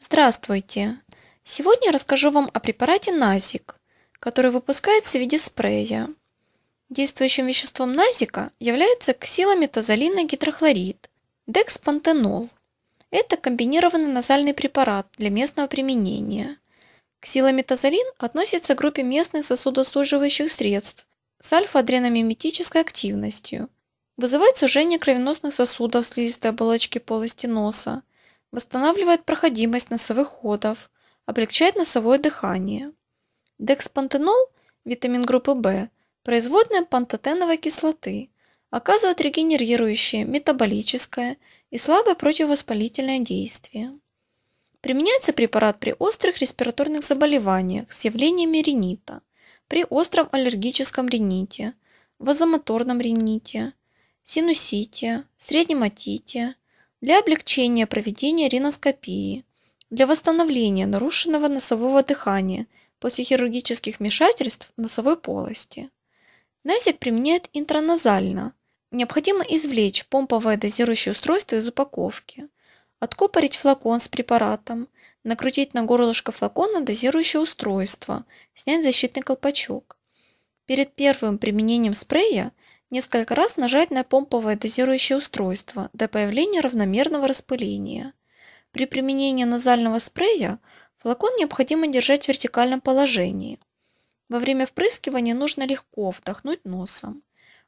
Здравствуйте! Сегодня расскажу вам о препарате Назик, который выпускается в виде спрея. Действующим веществом Назика является ксилометазолиновый гидрохлорид, декспантенол. Это комбинированный назальный препарат для местного применения. Ксилометазолин относится к группе местных сосудосуживающих средств с альфа-адреномиметической активностью. Вызывает сужение кровеносных сосудов слизистой оболочки полости носа, восстанавливает проходимость носовых ходов, облегчает носовое дыхание. Декспантенол, витамин группы В, производная пантотеновой кислоты, оказывает регенерирующее, метаболическое и слабое противовоспалительное действие. Применяется препарат при острых респираторных заболеваниях с явлениями ринита, при остром аллергическом рините, вазомоторном рините, синусите, среднем отите, для облегчения проведения риноскопии, для восстановления нарушенного носового дыхания после хирургических вмешательств носовой полости. Назик применяют интраназально. Необходимо извлечь помповое дозирующее устройство из упаковки, откупорить флакон с препаратом, накрутить на горлышко флакона дозирующее устройство, снять защитный колпачок. Перед первым применением спрея Несколько раз нажать на помповое дозирующее устройство до появления равномерного распыления. При применении назального спрея флакон необходимо держать в вертикальном положении. Во время впрыскивания нужно легко вдохнуть носом.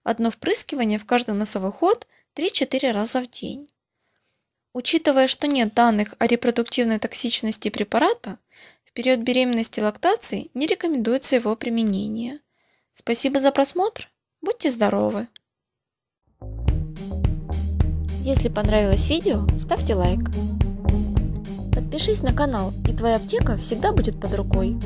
Одно впрыскивание в каждый носовой ход 3-4 раза в день. Учитывая, что нет данных о репродуктивной токсичности препарата, в период беременности и лактации не рекомендуется его применение. Спасибо за просмотр! Будьте здоровы! Если понравилось видео, ставьте лайк. Подпишись на канал, и твоя аптека всегда будет под рукой.